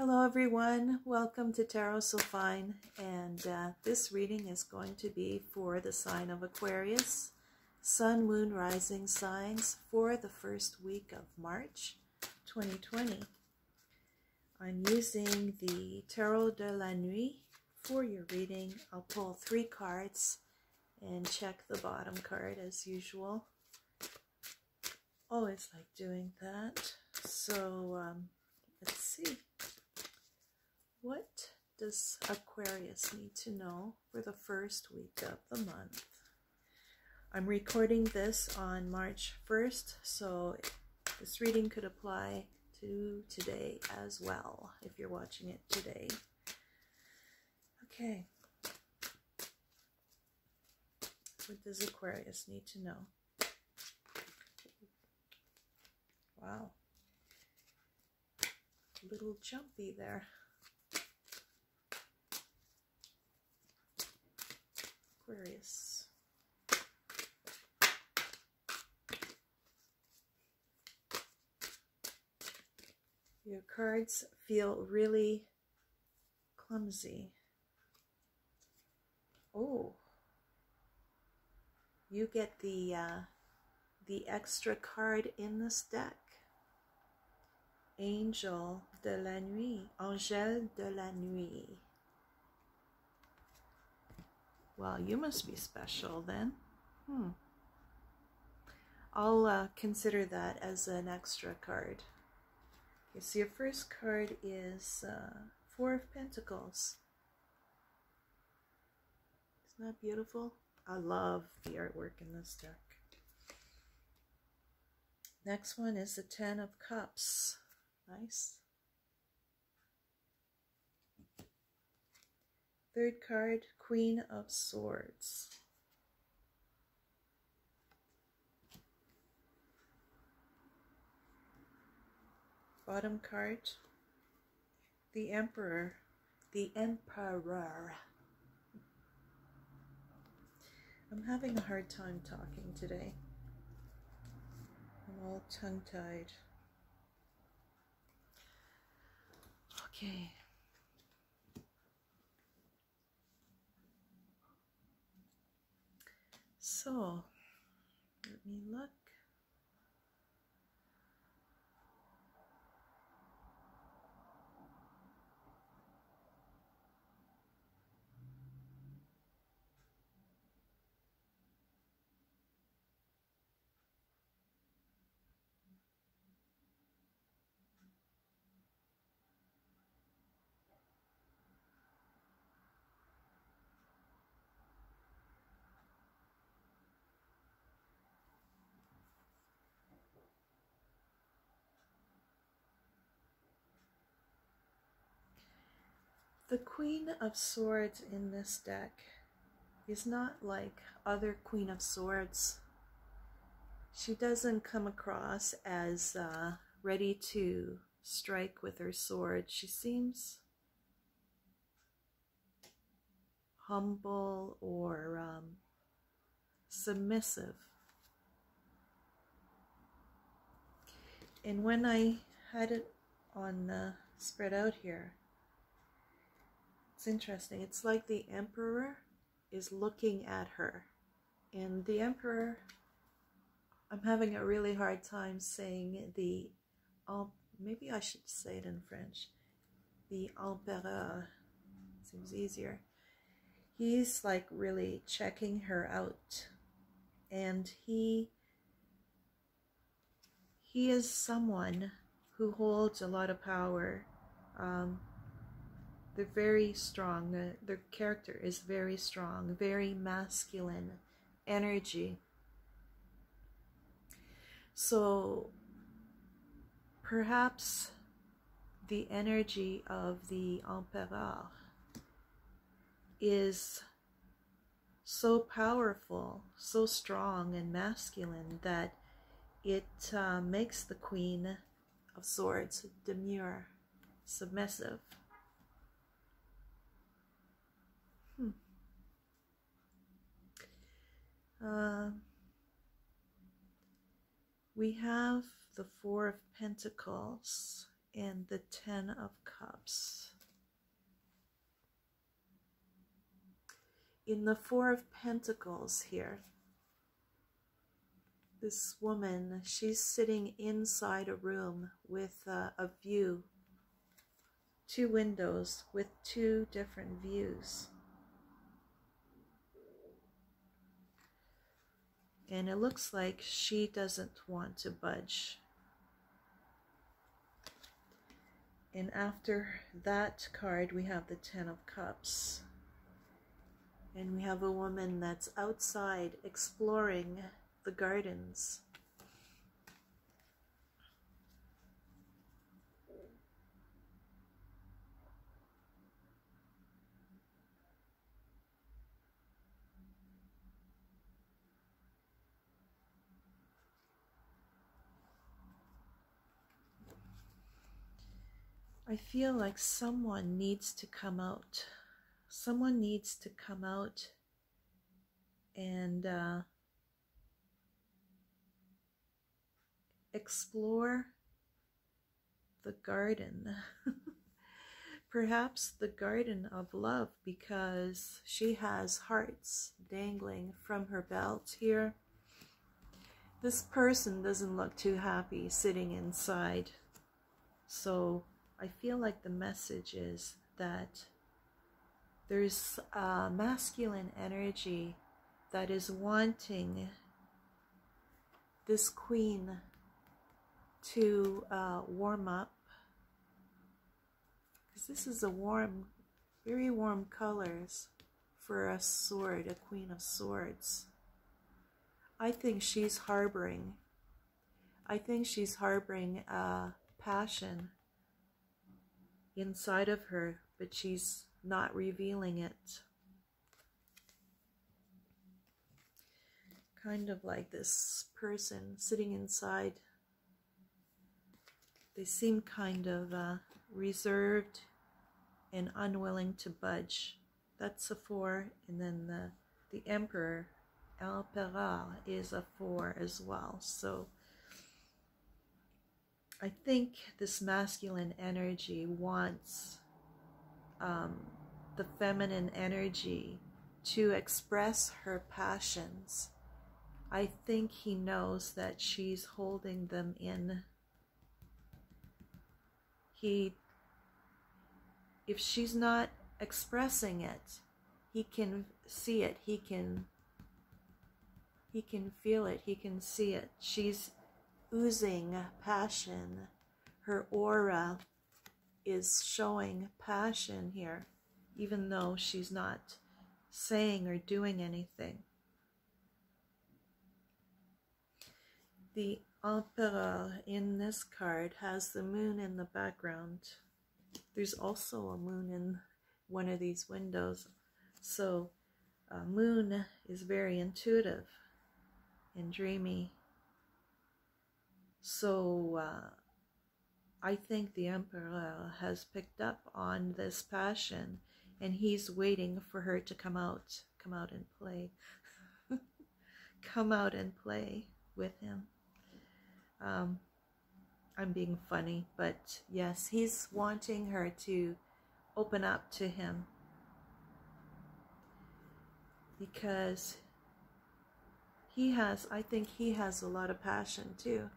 Hello everyone, welcome to Tarot So Fine and uh, this reading is going to be for the sign of Aquarius, Sun, Moon, Rising signs for the first week of March 2020. I'm using the Tarot de la Nuit for your reading. I'll pull three cards and check the bottom card as usual. Always like doing that. So um, let's see. What does Aquarius need to know for the first week of the month? I'm recording this on March 1st, so this reading could apply to today as well, if you're watching it today. Okay. What does Aquarius need to know? Wow. A little jumpy there. Aquarius. Your cards feel really clumsy. Oh, you get the uh, the extra card in this deck. Angel de la Nuit, Angel de la Nuit. Well, you must be special then. Hmm. I'll uh, consider that as an extra card. Okay, so your first card is uh, Four of Pentacles. Isn't that beautiful? I love the artwork in this deck. Next one is the Ten of Cups. Nice. Third card, Queen of Swords. Bottom card, the Emperor. The Emperor. I'm having a hard time talking today. I'm all tongue-tied. Okay. So, let me look. The Queen of Swords in this deck is not like other Queen of Swords. She doesn't come across as uh, ready to strike with her sword. She seems humble or um, submissive. And when I had it on uh, spread out here, it's interesting. It's like the emperor is looking at her. And the emperor, I'm having a really hard time saying the, oh, maybe I should say it in French. The empereur seems easier. He's like really checking her out. And he, he is someone who holds a lot of power. Um, they're very strong. The, their character is very strong, very masculine energy. So perhaps the energy of the empereur is so powerful, so strong and masculine that it uh, makes the Queen of Swords demure, submissive. Uh, we have the Four of Pentacles and the Ten of Cups. In the Four of Pentacles here, this woman, she's sitting inside a room with uh, a view, two windows with two different views. And it looks like she doesn't want to budge. And after that card, we have the Ten of Cups. And we have a woman that's outside exploring the gardens. I feel like someone needs to come out. Someone needs to come out and uh, explore the garden. Perhaps the garden of love because she has hearts dangling from her belt here. This person doesn't look too happy sitting inside. So I feel like the message is that there's a masculine energy that is wanting this queen to uh, warm up because this is a warm, very warm colors for a sword, a queen of swords. I think she's harboring, I think she's harboring a passion inside of her, but she's not revealing it. Kind of like this person sitting inside they seem kind of uh, reserved and unwilling to budge. That's a four, and then the the Emperor Empereur is a four as well. So I think this masculine energy wants um, the feminine energy to express her passions. I think he knows that she's holding them in. He if she's not expressing it he can see it. He can he can feel it. He can see it. She's oozing passion her aura is showing passion here even though she's not saying or doing anything the Emperor in this card has the moon in the background. There's also a moon in one of these windows. So uh, moon is very intuitive and dreamy. So uh, I think the Emperor has picked up on this passion and he's waiting for her to come out, come out and play. come out and play with him. Um, I'm being funny, but yes, he's wanting her to open up to him because he has, I think he has a lot of passion too,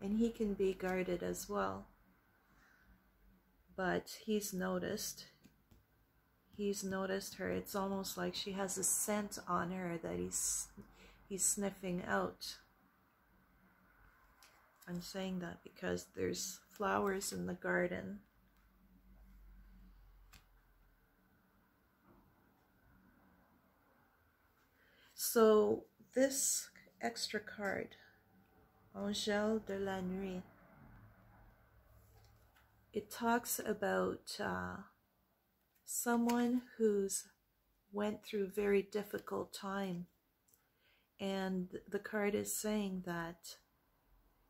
and he can be guarded as well. But he's noticed, he's noticed her. It's almost like she has a scent on her that he's he's sniffing out. I'm saying that because there's flowers in the garden. So this extra card, Angèle de la Nuit, it talks about uh, someone who's went through very difficult time and the card is saying that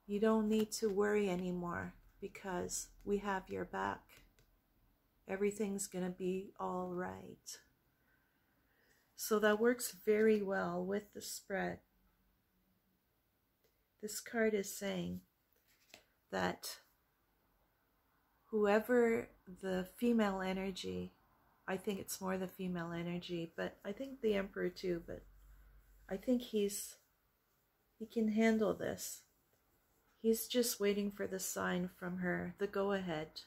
you don't need to worry anymore because we have your back. Everything's going to be all right. So that works very well with the spread. This card is saying that whoever the female energy, I think it's more the female energy, but I think the emperor too, but I think he's he can handle this. He's just waiting for the sign from her, the go ahead.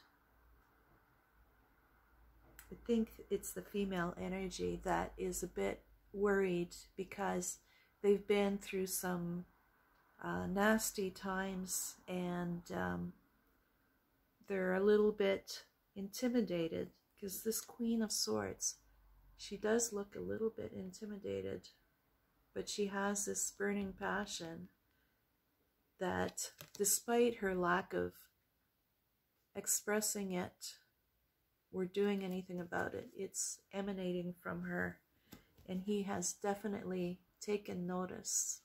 I think it's the female energy that is a bit worried because they've been through some uh, nasty times and um, they're a little bit intimidated because this Queen of Swords, she does look a little bit intimidated, but she has this burning passion that despite her lack of expressing it or doing anything about it, it's emanating from her. And he has definitely taken notice.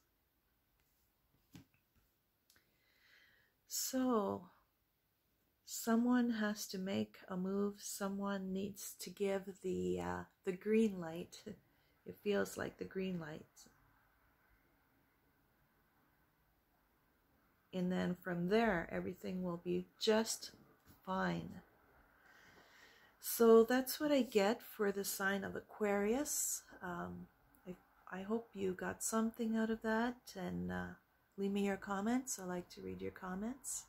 So, someone has to make a move. Someone needs to give the uh, the green light. It feels like the green light. And then from there, everything will be just fine. So that's what I get for the sign of Aquarius. Um, I, I hope you got something out of that and uh, leave me your comments. I like to read your comments.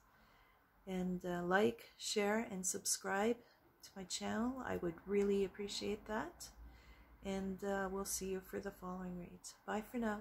And uh, like, share, and subscribe to my channel. I would really appreciate that. And uh, we'll see you for the following reads. Bye for now.